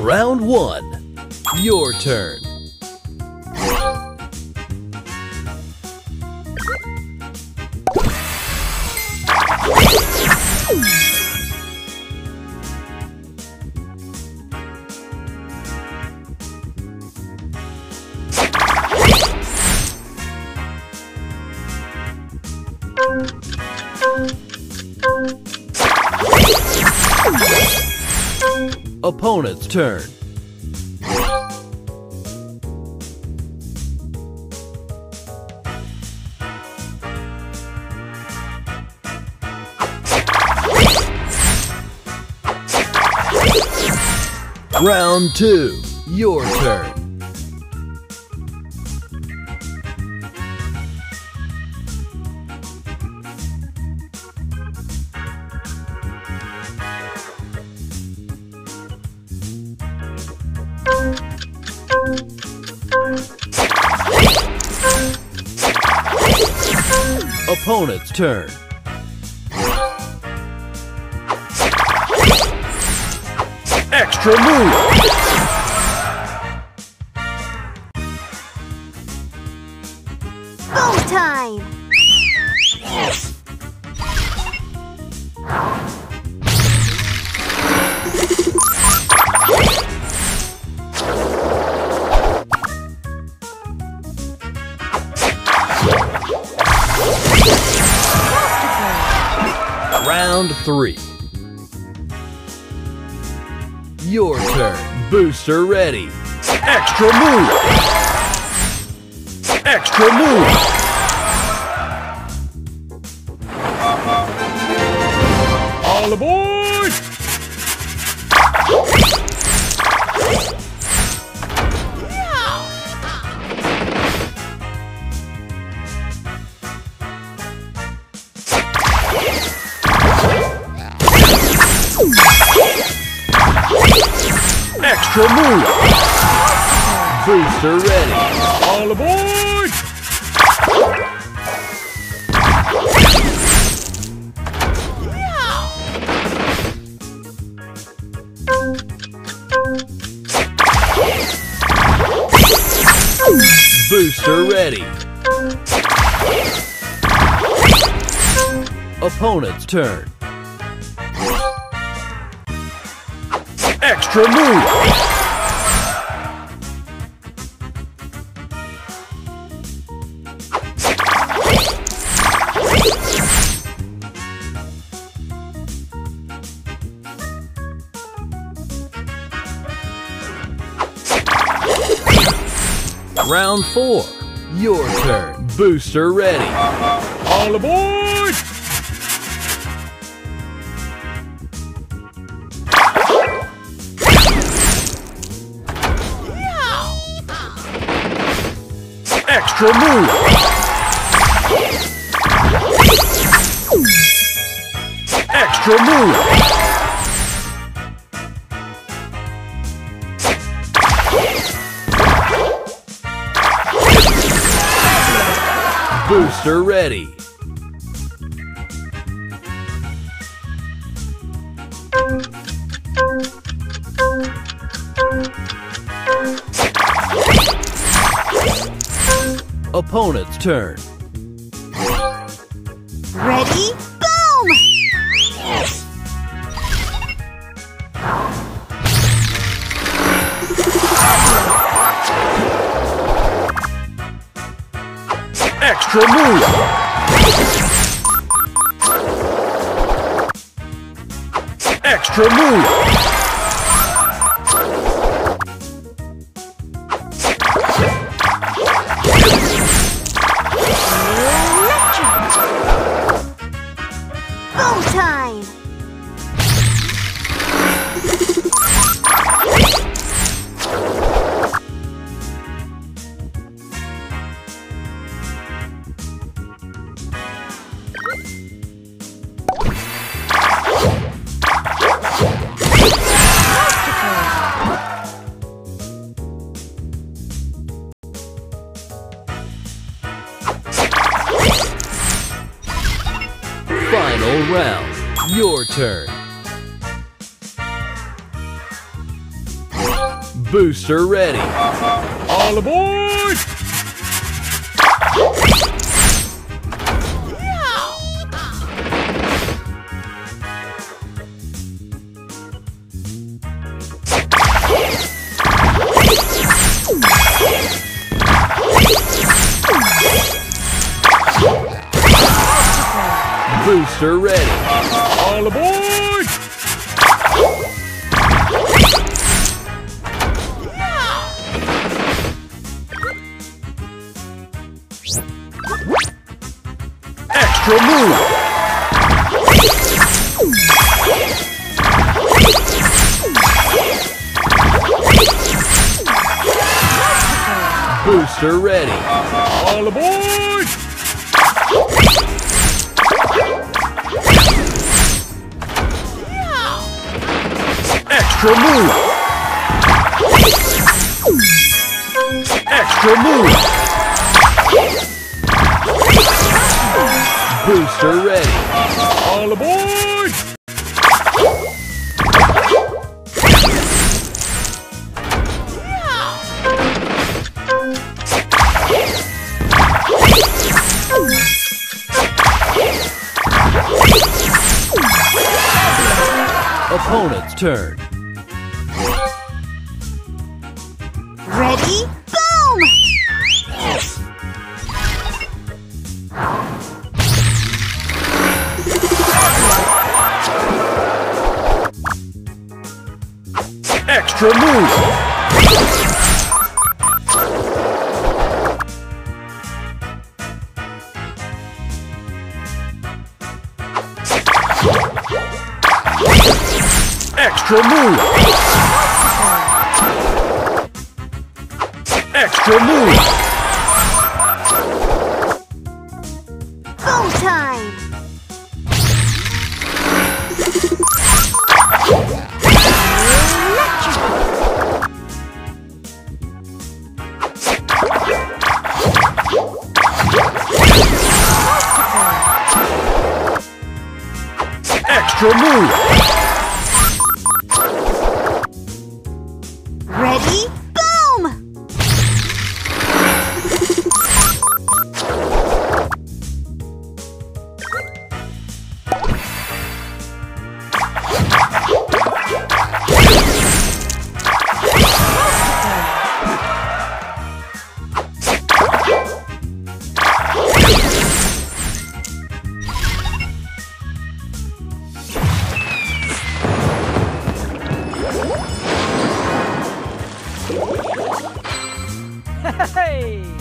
Round one. Your turn. Opponent's turn. Round two. Your turn. Opponent's turn. Extra move! Go time! Round three. Your turn. Booster ready. Extra move! Extra move! All aboard! Extra move! Booster ready. All aboard! Booster ready. Opponent's turn. Extra move! Round four. Your turn. Booster ready. All aboard! Extra move! Extra move! Booster ready. Opponent's turn. Ready? Boom! Extra move! Extra move! Final round. Your turn. Booster ready. All aboard! Booster ready. All aboard! Extra move. Booster ready. All aboard! Extra move. Extra move. Booster ready. All aboard! Opponent's turn. Ready? Boom! Extra move. Extra move. Extra move. Time! Extra move. Hey!